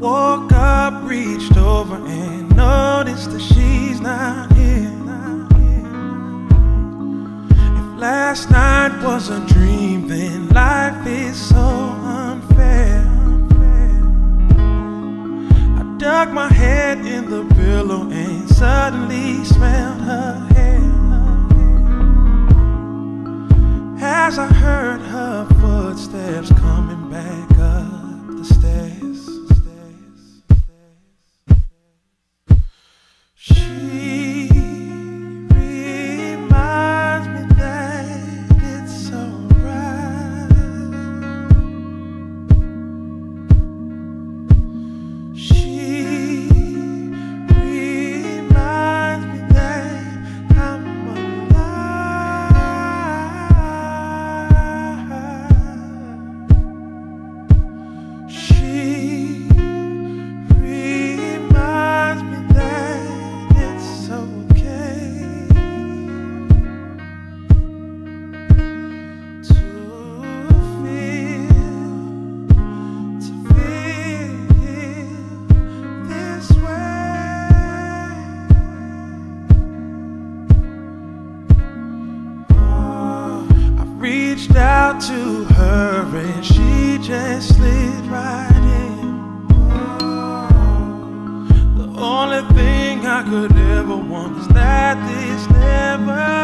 Woke up, reached over, and noticed that she's not here. If last night was a dream, then life is so unfair. I dug my head in the pillow and suddenly smelled her hair. Out to her and she just slid right in. The only thing I could ever want is that this never